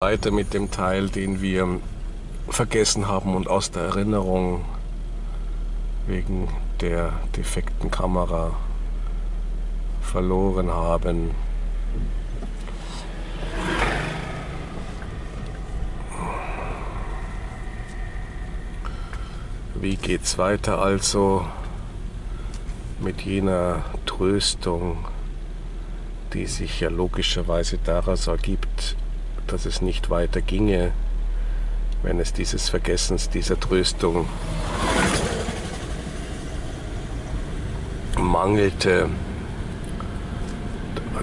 weiter mit dem Teil, den wir vergessen haben und aus der Erinnerung wegen der defekten Kamera verloren haben. Wie geht's weiter also mit jener Tröstung, die sich ja logischerweise daraus ergibt, dass es nicht weiter ginge, wenn es dieses Vergessens, dieser Tröstung mangelte.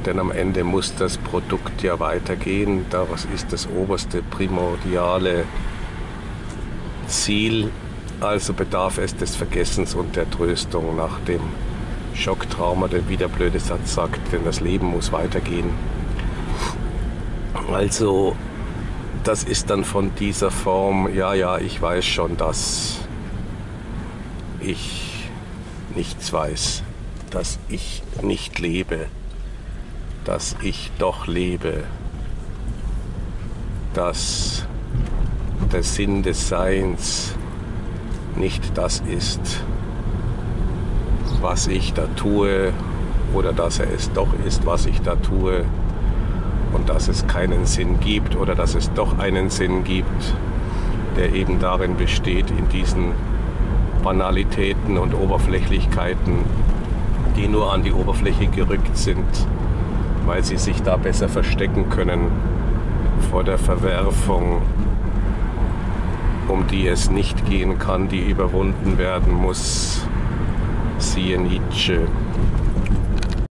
Denn am Ende muss das Produkt ja weitergehen. Daraus ist das oberste primordiale Ziel. Also bedarf es des Vergessens und der Tröstung nach dem Schocktrauma, der wie der blöde Satz sagt, denn das Leben muss weitergehen. Also das ist dann von dieser Form, ja, ja, ich weiß schon, dass ich nichts weiß, dass ich nicht lebe, dass ich doch lebe, dass der Sinn des Seins nicht das ist, was ich da tue, oder dass er es doch ist, was ich da tue, und dass es keinen Sinn gibt oder dass es doch einen Sinn gibt, der eben darin besteht, in diesen Banalitäten und Oberflächlichkeiten, die nur an die Oberfläche gerückt sind, weil sie sich da besser verstecken können vor der Verwerfung, um die es nicht gehen kann, die überwunden werden muss. Siehe Nietzsche.